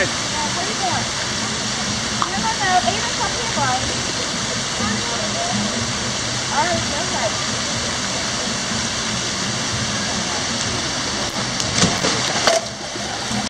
Okay. No, no, no. Even some people. I heard no